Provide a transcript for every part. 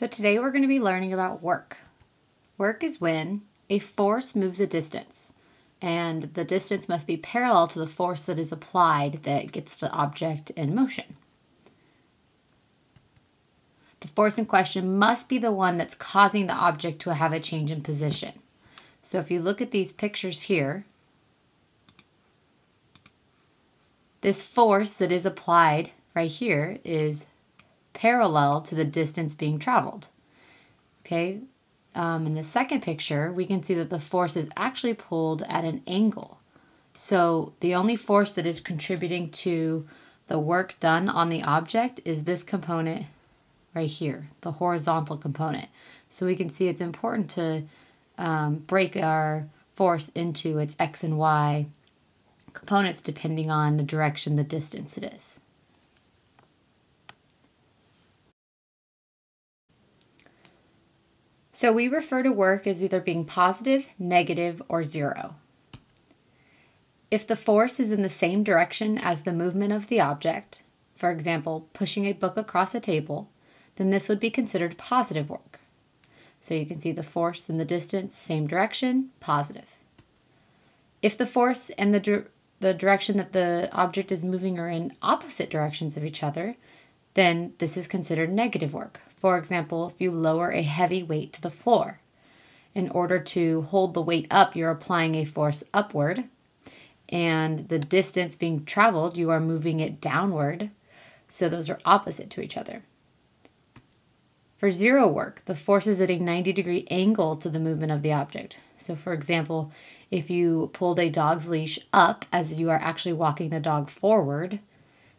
So today we're going to be learning about work. Work is when a force moves a distance, and the distance must be parallel to the force that is applied that gets the object in motion. The force in question must be the one that's causing the object to have a change in position. So if you look at these pictures here, this force that is applied right here is parallel to the distance being traveled. Okay, um, in the second picture, we can see that the force is actually pulled at an angle. So the only force that is contributing to the work done on the object is this component right here, the horizontal component. So we can see it's important to um, break our force into its x and y components depending on the direction, the distance it is. So we refer to work as either being positive, negative, or zero. If the force is in the same direction as the movement of the object, for example, pushing a book across a table, then this would be considered positive work. So you can see the force and the distance, same direction, positive. If the force and the, the direction that the object is moving are in opposite directions of each other, then this is considered negative work. For example, if you lower a heavy weight to the floor, in order to hold the weight up, you're applying a force upward, and the distance being traveled, you are moving it downward. So those are opposite to each other. For zero work, the force is at a 90 degree angle to the movement of the object. So, for example, if you pulled a dog's leash up as you are actually walking the dog forward,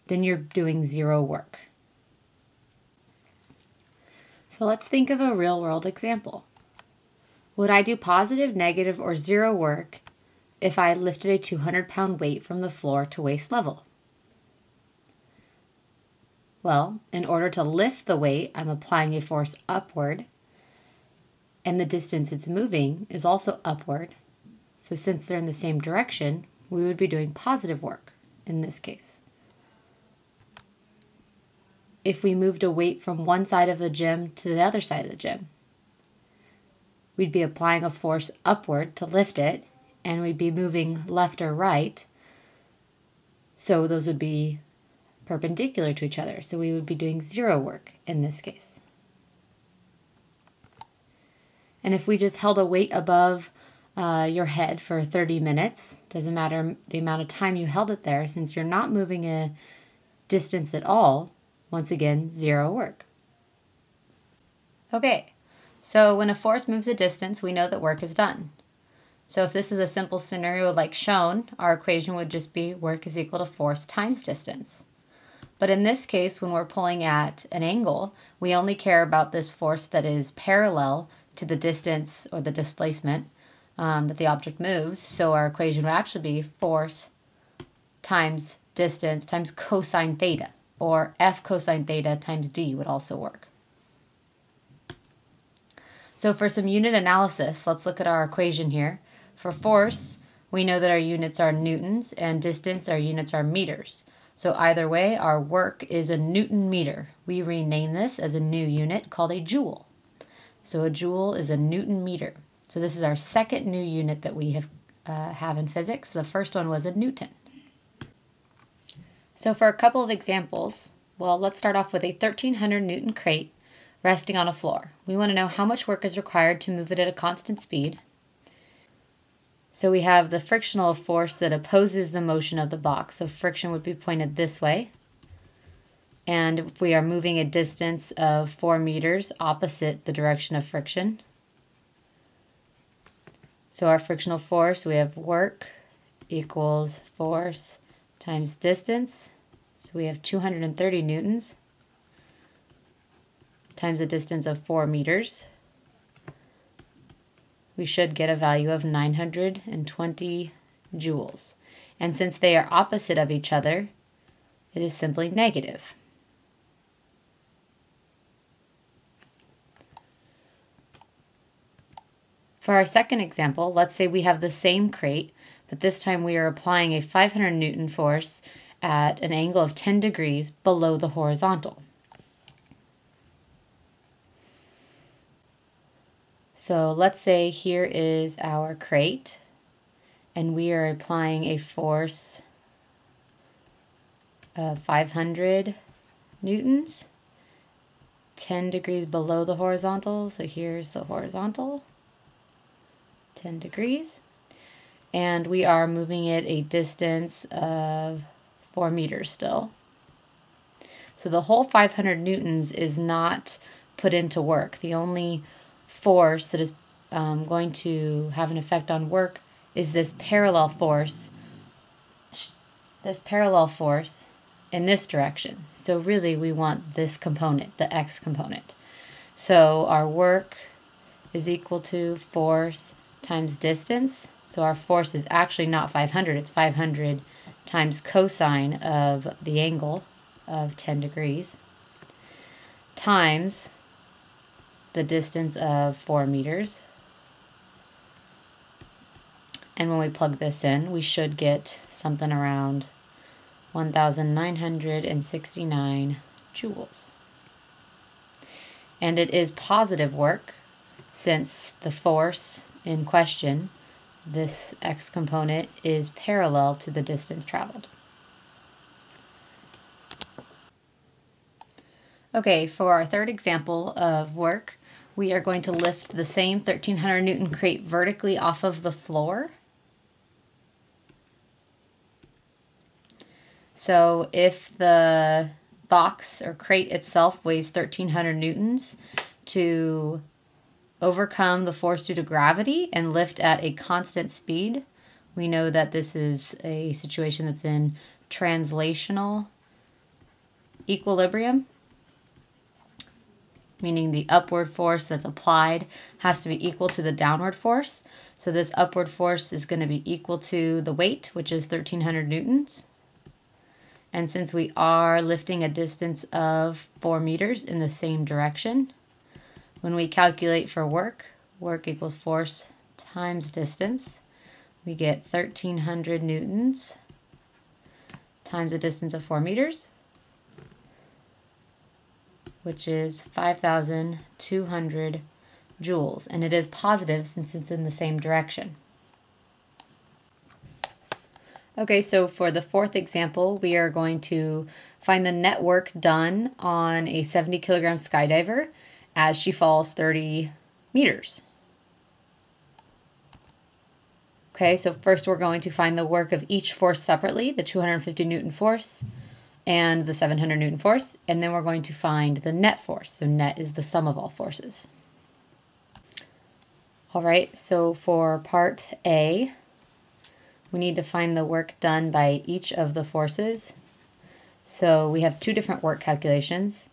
then you're doing zero work. So let's think of a real world example. Would I do positive, negative, or zero work if I lifted a 200 pound weight from the floor to waist level? Well, in order to lift the weight, I'm applying a force upward, and the distance it's moving is also upward. So, since they're in the same direction, we would be doing positive work in this case if we moved a weight from one side of the gym to the other side of the gym. We'd be applying a force upward to lift it, and we'd be moving left or right. So those would be perpendicular to each other. So we would be doing zero work in this case. And if we just held a weight above uh, your head for 30 minutes, doesn't matter the amount of time you held it there, since you're not moving a distance at all, once again, zero work. Okay, so when a force moves a distance, we know that work is done. So if this is a simple scenario like shown, our equation would just be work is equal to force times distance. But in this case, when we're pulling at an angle, we only care about this force that is parallel to the distance or the displacement um, that the object moves. So our equation would actually be force times distance times cosine theta or f cosine theta times d would also work. So for some unit analysis, let's look at our equation here. For force, we know that our units are newtons and distance, our units are meters. So either way, our work is a newton meter. We rename this as a new unit called a joule. So a joule is a newton meter. So this is our second new unit that we have, uh, have in physics. The first one was a newton. So for a couple of examples, well, let's start off with a 1300 Newton crate resting on a floor. We want to know how much work is required to move it at a constant speed. So we have the frictional force that opposes the motion of the box. So friction would be pointed this way. And if we are moving a distance of 4 meters opposite the direction of friction. So our frictional force, we have work equals force times distance. So we have 230 newtons times a distance of 4 meters. We should get a value of 920 joules. And since they are opposite of each other, it is simply negative. For our second example, let's say we have the same crate but this time we are applying a 500 Newton force at an angle of 10 degrees below the horizontal. So let's say here is our crate and we are applying a force of 500 newtons 10 degrees below the horizontal so here's the horizontal 10 degrees and we are moving it a distance of 4 meters still so the whole 500 newtons is not put into work the only force that is um, going to have an effect on work is this parallel force, this parallel force in this direction. So really we want this component, the x component. So our work is equal to force times distance. So our force is actually not 500, it's 500 times cosine of the angle of 10 degrees times the distance of 4 meters and when we plug this in, we should get something around 1,969 joules. And it is positive work since the force in question, this x component, is parallel to the distance traveled. Okay, for our third example of work, we are going to lift the same 1300 Newton crate vertically off of the floor So if the box or crate itself weighs 1300 newtons to overcome the force due to gravity and lift at a constant speed, we know that this is a situation that's in translational equilibrium, meaning the upward force that's applied has to be equal to the downward force. So this upward force is going to be equal to the weight, which is 1300 newtons. And since we are lifting a distance of 4 meters in the same direction, when we calculate for work, work equals force times distance, we get 1300 newtons times a distance of 4 meters, which is 5,200 joules. And it is positive since it's in the same direction. Okay, so for the fourth example, we are going to find the net work done on a 70 kilogram skydiver as she falls 30 meters. Okay, so first we're going to find the work of each force separately, the 250 Newton force and the 700 Newton force, and then we're going to find the net force. So net is the sum of all forces. All right, so for part A, we need to find the work done by each of the forces. So we have two different work calculations.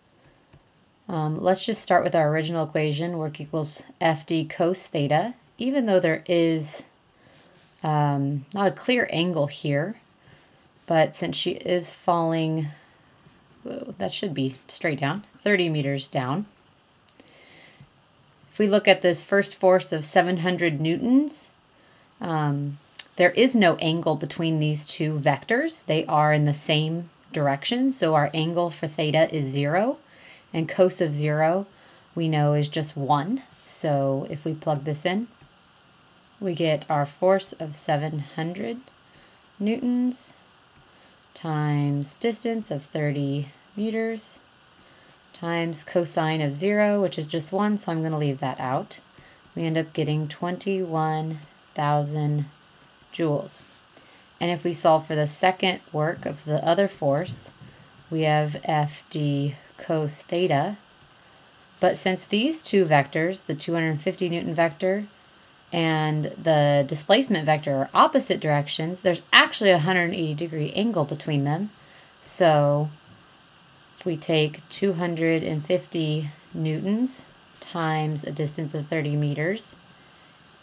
Um, let's just start with our original equation, work equals FD cos theta, even though there is um, not a clear angle here, but since she is falling, whoa, that should be straight down, 30 meters down. If we look at this first force of 700 newtons, um, there is no angle between these two vectors. They are in the same direction, so our angle for theta is 0, and cos of 0 we know is just 1. So if we plug this in, we get our force of 700 newtons times distance of 30 meters times cosine of 0, which is just 1, so I'm going to leave that out. We end up getting 21,000 joules. And if we solve for the second work of the other force, we have FD cos theta. But since these two vectors, the 250 Newton vector and the displacement vector are opposite directions, there's actually a 180 degree angle between them. So if we take 250 newtons times a distance of 30 meters,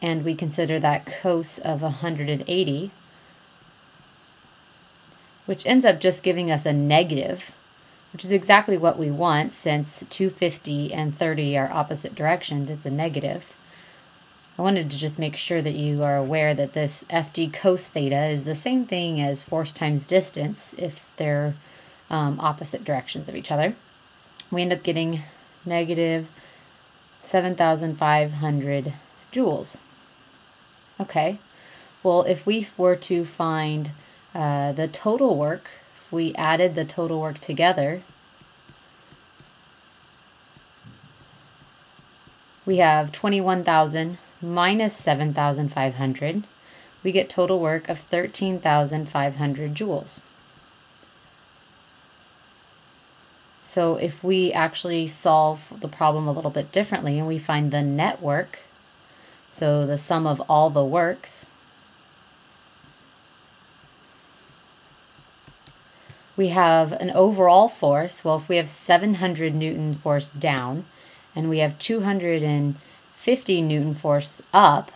and we consider that cos of 180, which ends up just giving us a negative, which is exactly what we want since 250 and 30 are opposite directions, it's a negative. I wanted to just make sure that you are aware that this FD cos theta is the same thing as force times distance if they're um, opposite directions of each other. We end up getting negative 7,500 joules. Okay, well, if we were to find uh, the total work, we added the total work together, we have 21,000 minus 7,500. We get total work of 13,500 joules. So if we actually solve the problem a little bit differently and we find the net work, so the sum of all the works, we have an overall force. Well, if we have 700 Newton force down and we have 250 Newton force up,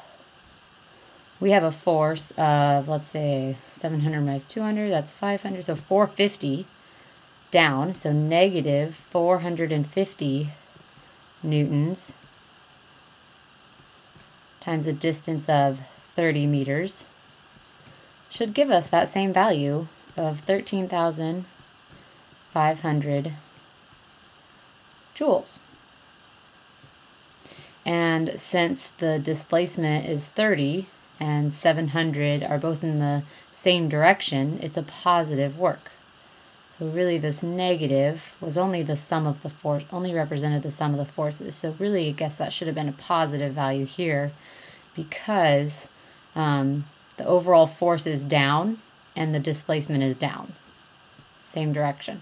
we have a force of, let's say, 700 minus 200, that's 500, so 450 down, so negative 450 newtons times a distance of 30 meters should give us that same value of 13,500 joules. And since the displacement is 30 and 700 are both in the same direction, it's a positive work. So really this negative was only the sum of the force, only represented the sum of the forces. So really I guess that should have been a positive value here because um, the overall force is down and the displacement is down. Same direction.